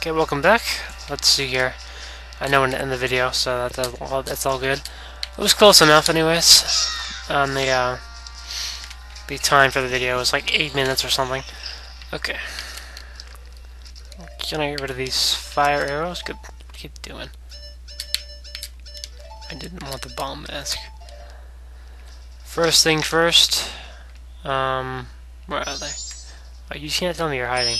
Okay, welcome back. Let's see here. I know when to end the video, so that's all, that's all good. It was close enough, anyways. On the uh, the time for the video was like eight minutes or something. Okay. Can I get rid of these fire arrows? Good. Keep doing. I didn't want the bomb mask. First thing first. Um, where are they? Oh, you can't tell me you're hiding.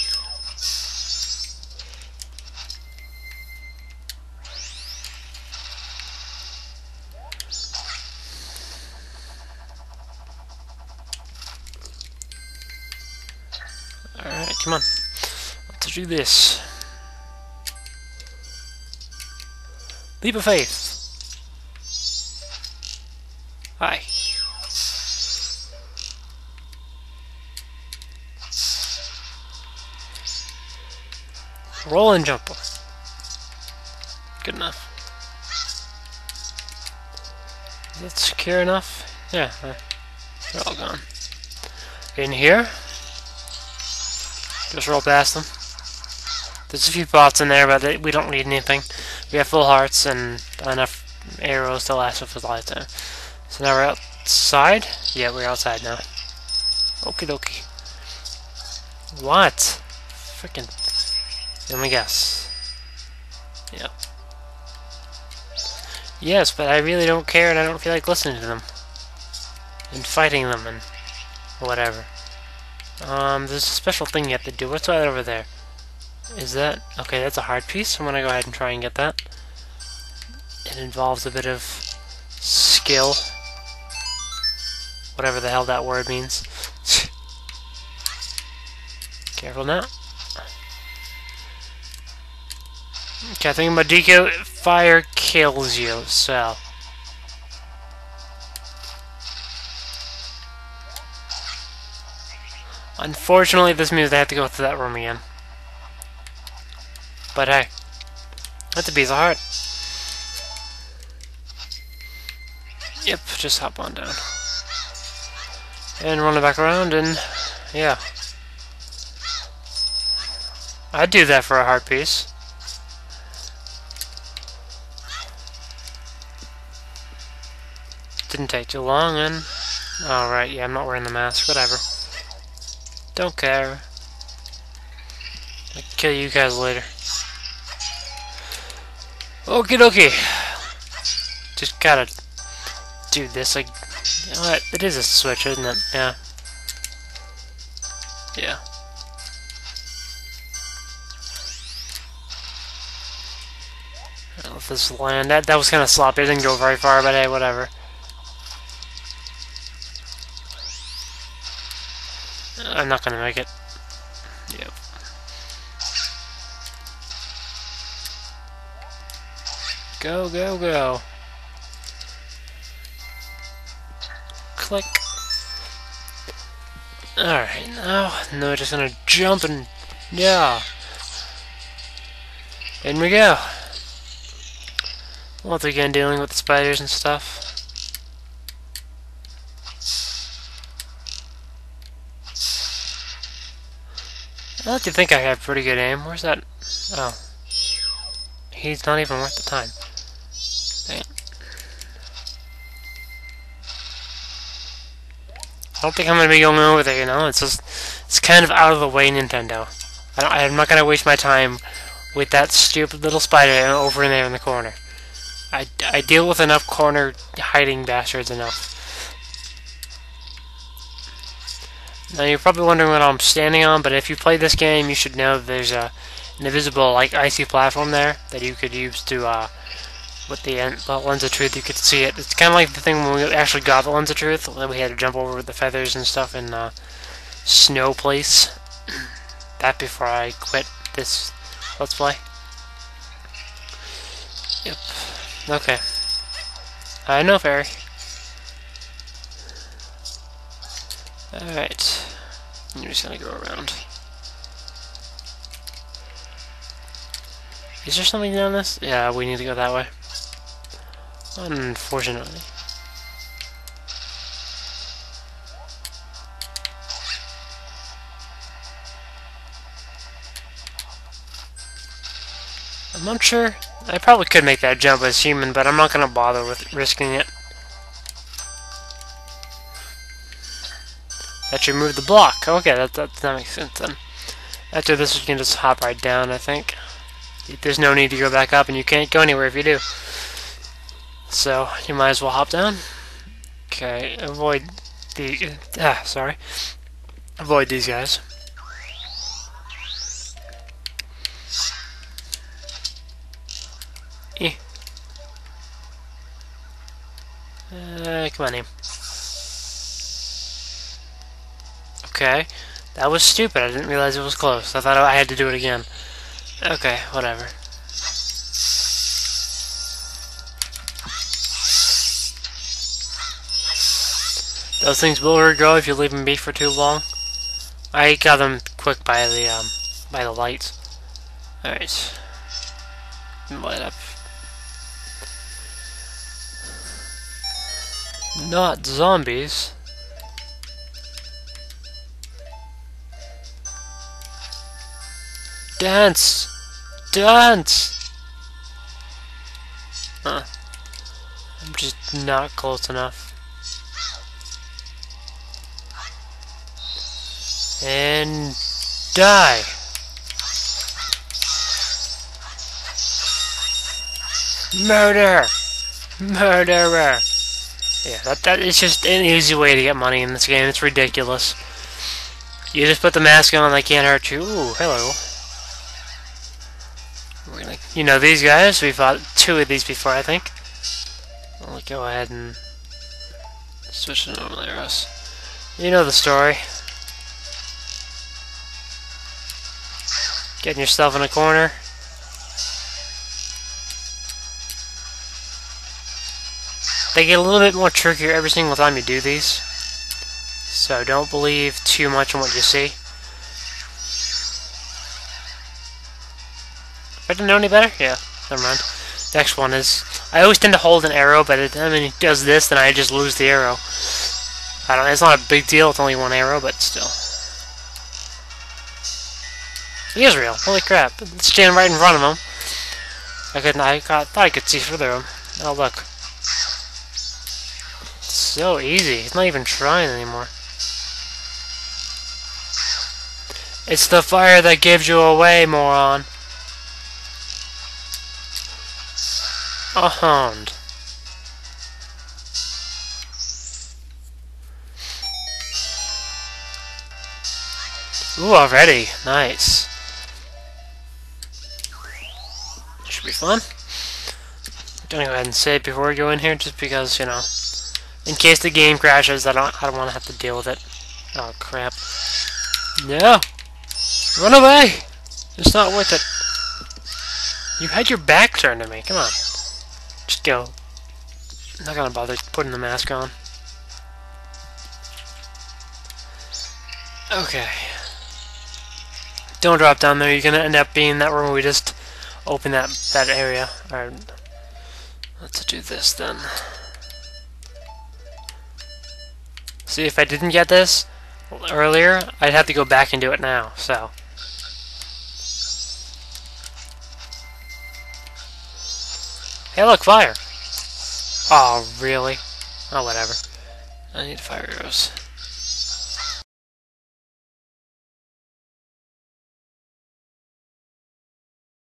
Come on. Let's do this. Leap of faith. Hi. Roll and jump. Good enough. Is that secure enough? Yeah, uh, they're all gone. In here, just roll past them. There's a few bots in there, but we don't need anything. We have full hearts and enough arrows to last us a lifetime. So now we're outside? Yeah, we're outside now. Okie dokie. What? Freaking. Let me guess. Yep. Yes, but I really don't care and I don't feel like listening to them. And fighting them and whatever. Um, there's a special thing you have to do. What's that over there? Is that... Okay, that's a hard piece. I'm gonna go ahead and try and get that. It involves a bit of skill. Whatever the hell that word means. Careful now. Okay, I think Madiko fire kills you, so... Unfortunately, this means I have to go through that room again. But hey, that's a piece of heart. Yep, just hop on down. And run it back around, and yeah. I'd do that for a heart piece. Didn't take too long, and... Alright, yeah, I'm not wearing the mask, whatever. Don't care. I'll kill you guys later. Okie dokie. Just gotta do this like you know what? It is a switch, isn't it? Yeah. Yeah. Let this land. That that was kind of sloppy. It didn't go very far, but hey, whatever. I'm not gonna make it. Yep. Go, go, go. Click. Alright, now, now we're just gonna jump and, yeah. In we go. Once again dealing with the spiders and stuff. I like to think I have pretty good aim. Where's that? Oh. He's not even worth the time. Dang. I don't think I'm gonna be going over there, you know? It's just, it's kind of out of the way, Nintendo. I am not gonna waste my time with that stupid little spider over in there in the corner. I, I deal with enough corner hiding bastards enough. Now you're probably wondering what I'm standing on, but if you play this game, you should know there's a an invisible, like, icy platform there that you could use to, uh, with the, the lens of truth, you could see it. It's kind of like the thing when we actually got the lens of truth, that we had to jump over with the feathers and stuff in uh, Snow Place. that before I quit this Let's Play. Yep. Okay. I know, Fairy. Alright. I'm just gonna go around. Is there something down this? Yeah, we need to go that way. Unfortunately. I'm not sure. I probably could make that jump as human, but I'm not to bother with risking it. That should move the block. Okay, that, that, that makes sense then. After this, you can just hop right down, I think. There's no need to go back up, and you can't go anywhere if you do. So, you might as well hop down. Okay, avoid the... Ah, sorry. Avoid these guys. Eh. Uh, come on in. Okay. That was stupid. I didn't realize it was close. I thought I had to do it again. Okay, whatever. Those things will regrow if you leave them be for too long. I got them quick by the um by the lights. Alright. Light up. Not zombies. Dance! Dance! Huh. I'm just not close enough. And die! Murder! Murderer! Yeah, that, that is just an easy way to get money in this game. It's ridiculous. You just put the mask on, they can't hurt you. Ooh, hello. You know these guys? We fought two of these before, I think. I'll go ahead and switch to normal arrows. You know the story. Getting yourself in a corner. They get a little bit more trickier every single time you do these. So don't believe too much on what you see. I didn't know any better? Yeah, never mind. Next one is... I always tend to hold an arrow, but it, I mean, it does this, then I just lose the arrow. I don't it's not a big deal, it's only one arrow, but still. He is real. Holy crap. It's standing right in front of him. I couldn't, I got, thought I could see through him. Oh, look. It's so easy. He's not even trying anymore. It's the fire that gives you away, moron. A hound. Ooh, already. Nice. Should be fun. I'm gonna go ahead and save before we go in here, just because, you know, in case the game crashes, I don't, I don't want to have to deal with it. Oh, crap. No! Run away! It's not worth it. You had your back turned to me, come on. Just go. I'm not gonna bother putting the mask on. Okay. Don't drop down there. You're gonna end up being in that room where we just open that that area. Alright. Let's do this then. See, if I didn't get this earlier, I'd have to go back and do it now, so. Hey, look, fire! Oh, really? Oh, whatever. I need fire arrows.